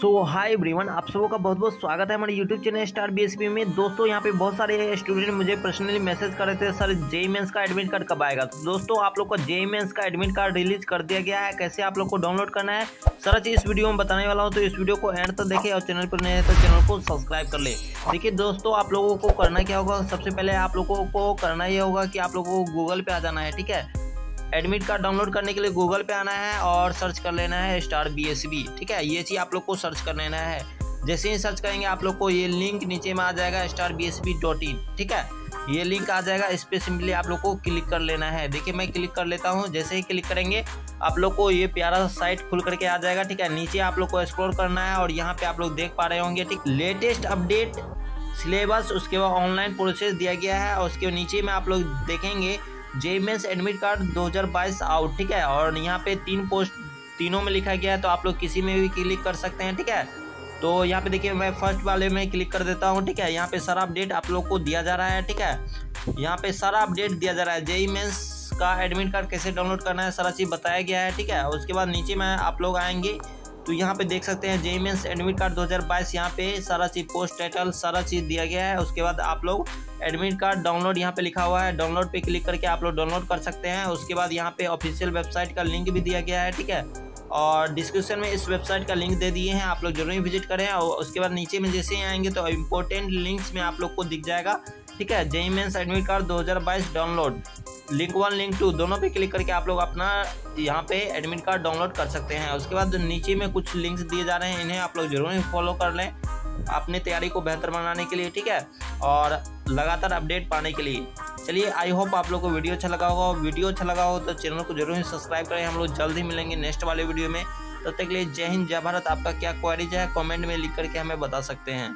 सो hi everyone आप सबों का बहुत बहुत स्वागत है हमारे यूट्यूब चैनल स्टार बी में। दोस्तों, यहाँ पे बहुत सारे स्टूडेंट मुझे पर्सनली मैसेज कर रहे थे, सर जे मेंस का एडमिट कार्ड कब आएगा? तो दोस्तों, आप लोग को जे मेंस का एडमिट कार्ड रिलीज़ कर दिया गया है। कैसे आप लोग को डाउनलोड करना है? सारा चीज़ इस वीडियो में बताने वाला हूँ तो इस वीडियो को एंड तक देखे और चैनल पर नए है तो चैनल को सब्सक्राइब कर ले। देखिए दोस्तों, आप लोगों को करना क्या होगा? सबसे पहले आप लोगों को करना ये होगा कि आप लोगों को गूगल पे आ जाना है, ठीक है? एडमिट कार्ड डाउनलोड करने के लिए गूगल पे आना है और सर्च कर लेना है स्टार बी एस बी ठीक है? ये चीज़ आप लोग को सर्च कर लेना है। जैसे ही सर्च करेंगे, आप लोग को ये लिंक नीचे में आ जाएगा, star B S B dot in, ठीक है? ये लिंक आ जाएगा, इस पर सिंपली आप लोग को क्लिक कर लेना है। देखिए, मैं क्लिक कर लेता हूँ। जैसे ही क्लिक करेंगे, आप लोग को ये प्यारा साइट खुल करके आ जाएगा, ठीक है? नीचे आप लोग को एक्सप्लोर करना है और यहाँ पे आप लोग देख पा रहे होंगे, ठीक? लेटेस्ट अपडेट सिलेबस, उसके बाद ऑनलाइन प्रोसेस दिया गया है। और उसके नीचे में आप लोग देखेंगे JEE mains admit card 2022 out ठीक है? और यहाँ पे तीन पोस्ट तीनों में लिखा गया है तो आप लोग किसी में भी क्लिक कर सकते हैं, ठीक है? तो यहाँ पे देखिए, मैं फ़र्स्ट वाले में क्लिक कर देता हूँ, ठीक है? यहाँ पे सारा अपडेट आप लोग को दिया जा रहा है, ठीक है? यहाँ पे सारा अपडेट दिया जा रहा है। जेई मेन्स का एडमिट कार्ड कैसे डाउनलोड करना है, सारा चीज़ बताया गया है, ठीक है? उसके बाद नीचे में आप लोग आएँगे तो यहाँ पे देख सकते हैं जे मेंस एडमिट कार्ड 2022 यहाँ पे सारा चीज़ पोस्ट टाइटल सारा चीज़ दिया गया है। उसके बाद आप लोग एडमिट कार्ड डाउनलोड यहाँ पे लिखा हुआ है। डाउनलोड पे क्लिक करके आप लोग डाउनलोड कर सकते हैं। उसके बाद यहाँ पे ऑफिशियल वेबसाइट का लिंक भी दिया गया है, ठीक है? और डिस्क्रिप्शन में इस वेबसाइट का लिंक दे दिए हैं। आप लोग ज़रूर विज़िट करें और उसके बाद नीचे में जैसे ही आएँगे तो इम्पोर्टेंट लिंक्स में आप लोग को दिख जाएगा, ठीक है? JEE mains admit card 2022 download link one link two दोनों पे क्लिक करके आप लोग अपना यहाँ पे एडमिट कार्ड डाउनलोड कर सकते हैं। उसके बाद नीचे में कुछ लिंक्स दिए जा रहे हैं, इन्हें आप लोग ज़रूर फॉलो कर लें अपनी तैयारी को बेहतर बनाने के लिए, ठीक है? और लगातार अपडेट पाने के लिए। चलिए आई होप आप लोग को वीडियो अच्छा लगा होगा। वीडियो अच्छा लगा हो तो चैनल को ज़रूर सब्सक्राइब करें। हम लोग जल्द ही मिलेंगे नेक्स्ट वाले वीडियो में। तब तक के लिए जय हिंद, जय भारत। आपका क्या क्वारीज है कमेंट में लिख करके हमें बता सकते हैं।